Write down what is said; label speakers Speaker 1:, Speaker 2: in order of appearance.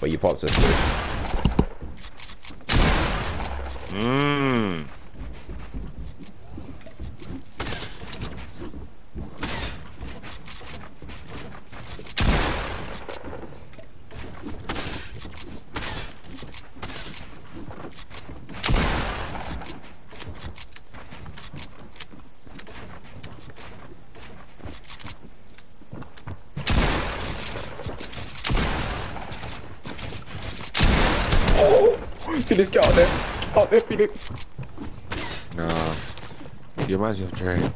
Speaker 1: But you popped us.
Speaker 2: Mmm.
Speaker 1: Felix, get out there. Get out there, Felix.
Speaker 2: Nah. You reminds me of Dre.